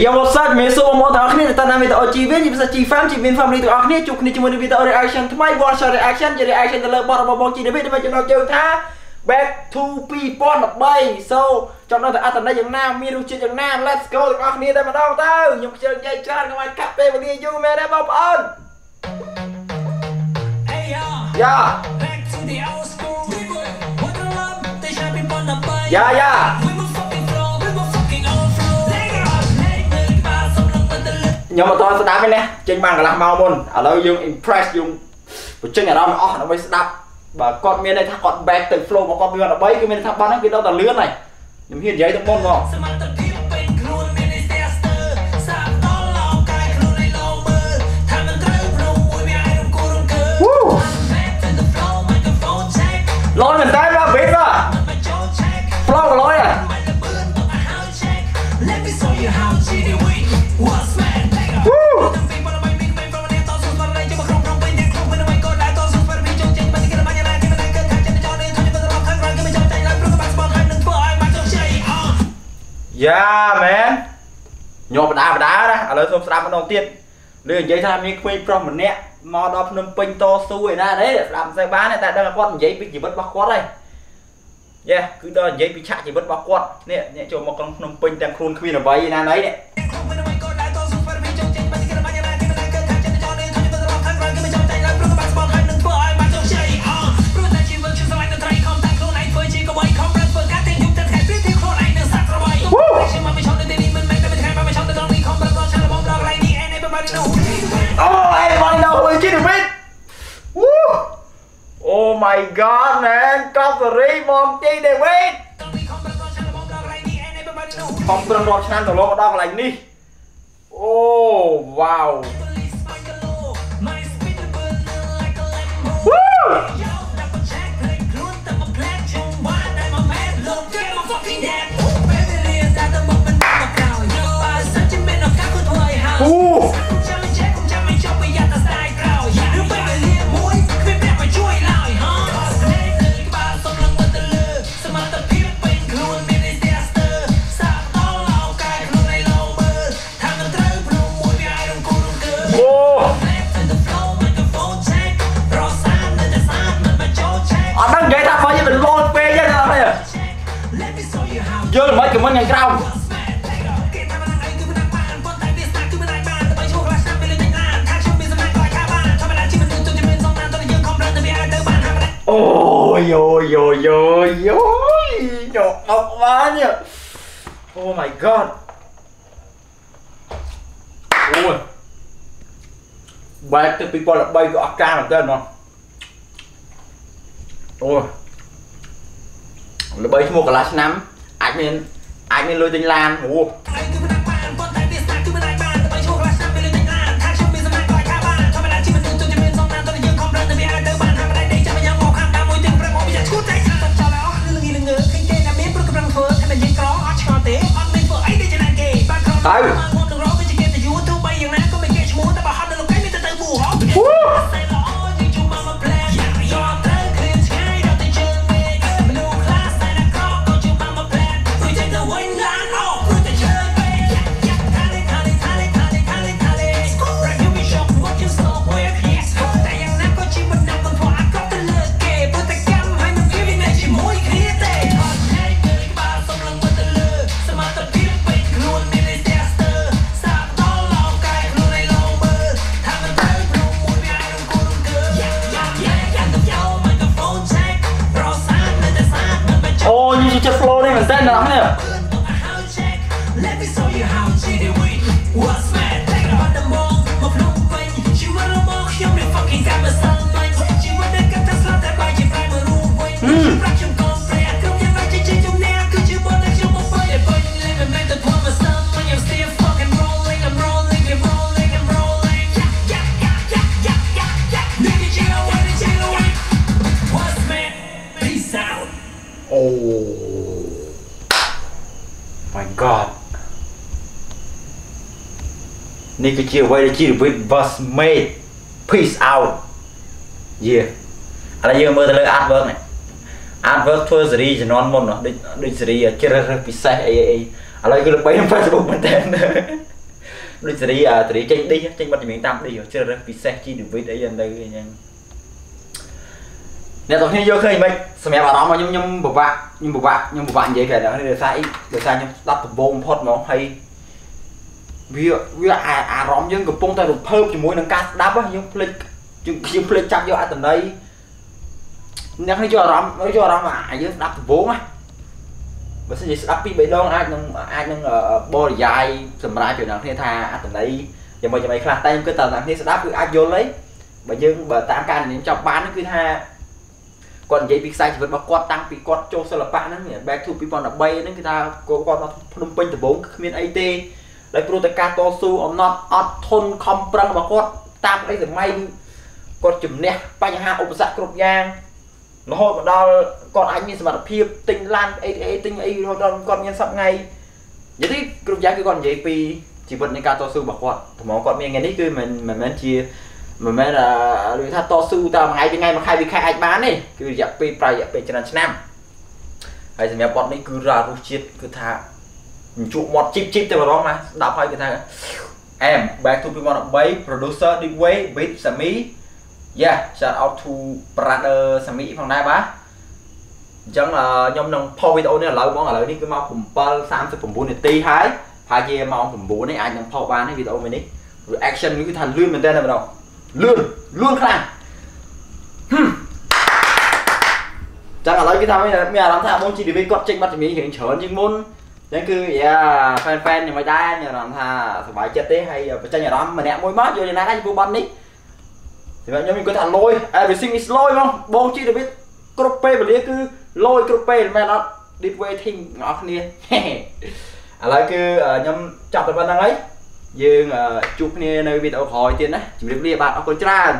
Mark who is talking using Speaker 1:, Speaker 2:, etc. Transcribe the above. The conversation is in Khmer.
Speaker 1: យ៉ាវ៉ាត់សាច់មេសូបងប្អូនទាំងអស់គ្នាតាមតាមវីដេអូជីវិញជាភាសា G-Fam ជីវិន Family ទាំងអស់គ្នាជួបគ្នាជាមួយនឹងវីដេអូ reaction ថ្មី One Shot Reaction ជា reaction ទៅលើបទរបស់បង GDB ដើម្បីចំណុចជើងថា Back to 2013 so ចំណុចទៅអត្តន័យយ៉ាងណាមានរសជាតិយ៉ាងណា Let's go ទាំងអស់គ្នាតែម្ដងទៅខ្ញុំខ្ជិលនិយាយច្រើនកុំឲ្យកាត់ពេលវេលាយូរមែនទេបងប្អូន
Speaker 2: Hey y'all,
Speaker 1: យ៉ា
Speaker 2: back to the old school. What the
Speaker 1: ខ្ញុំអត់តស្ដាប់ទេណាចេញបានកន្លះម៉ោងមុនឥឡូវយើង impress យើងបញ្ចេញអារម្មណ៍អស់ដើម្បីស្ដាប់បើគាត់មានន័យថាគាត់ back ទៅ flow របស់គាត់2013គឺមានន័យថាបាត់ហ្នឹងវាដល់តែលឿនហើយខ្ញុំហ៊ាននិយាយទៅមុនហ្មង
Speaker 2: Some other people been cruel,
Speaker 1: យ៉ាមែនញោមបដាបដាណាឥឡូវសូមស្ដាប់ម្ដងទៀតលើនិយាយថាមានក្មេងប្រុសម្នាក់មកដល់ភ្នំពេញតស៊ូឯណាទេស្ដាប់មិនសូវបានទេតែដឹងថាគាត់និយាយពីជីវិតរបស់គាត់ហើយយ៉ាគឺដល់និយាយពីឆាកជីវិតរបស់គាត់នេះអ្នកចូលមកក្នុងភ្នំពេញទាំងខ្លួនគ្មានអ្វីណាណីនេះ
Speaker 2: won't block, like, the end, everybody know who he is.
Speaker 1: ខំប្រឹងរាប់ឆ្នាំទៅលោកមកដល់កន្លែងនេះអូវ៉ាវ
Speaker 2: Police,
Speaker 1: ពេ
Speaker 2: លលេងឡានថាខ្ញុំមានសម័យក៏អាចបានធម្មតាជីវិតទូទៅមានសំណានតើយើងខំប្រឹងតែវាអាចទៅបានហើយ
Speaker 1: អូយយោយោយោយោញោមអត់បានទេ Oh my god អូយបែកទៅ2013ក៏អត់ការមែនតើហ្មងអូយល្បីឈ្មោះកន្លះឆ្នាំ អាចមានអាចមានលុយទិញឡានអូ flow នេះមែនតើណាស់ my god នេះគឺជាអ្វីដែលជីវិត was made peace out yeah ឥឡូវយើងមើលទៅលើ artwork នេះ artwork ធ្វើសេរីជំនាន់មុនដូចដូចសេរីជ្រើសរើសពិសេសអីអីឥឡូវគឺល្បីក្នុង Facebook មែនតើដូចសេរីអាសេរីចេញឌីចេញបទចម្រៀងតាមឌីជ្រើសរើសពិសេសជីឌីវីតអីយ៉ាងទៅអីចឹង អ្នកទាំងគ្នាយកឃើញមិនសម្រាប់អារម្មណ៍របស់ខ្ញុំខ្ញុំពិបាកខ្ញុំពិបាកខ្ញុំពិបាកនិយាយគេដល់នេះដោយសារអីដោយសារខ្ញុំស្ដាប់ដំបូងបំផុតហ្មងហើយវាវាអាអារម្មណ៍យើងកំពុងតែរំភើបជាមួយនឹងការស្ដាប់ហ្នឹងយើងភ្លេចយើងខ្ញុំភ្លេចចាប់យកអត្ថន័យអ្នកនេះយកអារម្មណ៍យកអារម្មណ៍អាយើងស្ដាប់ដំបូងណាបើសិនជាស្ដាប់ពីរបីដងអាចនឹងអាចនឹងបរិយាយសម្រាប់ពីអ្នកគ្នាថាអត្ថន័យយ៉ាងម៉េចយ៉ាងម៉េចខ្លះតែខ្ញុំគិតថាអ្នកគ្នាស្ដាប់គឺអាចយល់ហើយបើយើងបើតាមការនិយាយចាប់បានហ្នឹងគឺថា គាត់និយាយពីខ្សែជីវិតរបស់គាត់តាំងពីគាត់ចូលសិល្បៈហ្នឹង back to 2013ហ្នឹងគឺថាគាត់គាត់មកភ្នំពេញដំបូងគ្មានអីទេដោយព្រោះតែការតស៊ូអំណត់អត់ធន់ខំប្រឹងរបស់គាត់តាមអីសម័យគាត់ជំនះបញ្ហាឧបសគ្គគ្រប់យ៉ាងរហូតមកដល់គាត់អាចមានសមត្ថភាពទិញឡានអីអីទិញអីរហូតដល់គាត់មានសប្ងៃនិយាយទីគ្រប់យ៉ាងគឺគាត់និយាយពីជីវិតនៃការតស៊ូរបស់គាត់ថ្មគាត់មានថ្ងៃនេះគឺមិនមិនមែនជា មិនមែនអឺនិយាយថាតស៊ូតាមថ្ងៃពីថ្ងៃមួយខែពីខែអាចបានទេគឺរយៈពេលប្រហែលរយៈពេលច្រើនឆ្នាំហើយសម្រាប់បទនេះគឺរសជាតិគឺថាជក់មាត់ជីបជីបតែម្ដងណាស្ដាប់ហើយគឺថា M back to 2013 producer Dway beat Sami yeah shout out to brother Sami ផងដែរបាទអញ្ចឹងខ្ញុំនឹងផុសវីដេអូនេះឥឡូវហ្មងឥឡូវនេះគឺមក7:39នាទីហើយប្រហែលជាម៉ោង9នេះអាចនឹងផុសបានទេវីដេអូមួយនេះ reaction នេះគឺថាលឿនមែនតើម្ដង លឿនលឿនខ្លាំងហឹមចឹងឥឡូវគឺថាមានអារម្មណ៍ថាបង GDV គាត់ចេញបាត់ជំនាញរៀងច្រើនជាងមុនចឹងគឺយ៉ាហ្វេនហ្វេនយ៉ាងមិនដែរមានអារម្មណ៍ថាសប្បាយចិត្តទេហើយបញ្ចេញអារម្មណ៍ម្នាក់មួយមកយកយ៉ាងណាដែរចំពោះបាត់នេះសម្រាប់ខ្ញុំខ្ញុំគាត់ថាលយ everything is លយមកបងជីដាវីតគ្រប់ពេលវេលាគឺលយគ្រប់ពេលមិនមែនអត់ deep waiting បងប្អូនគ្នាឥឡូវគឺខ្ញុំចាប់តែប៉ុណ្្នឹងហើយ យើងជួបគ្នានៅវីដេអូក្រោយទៀតណាជម្រាបលាបាទអរគុណច្រើន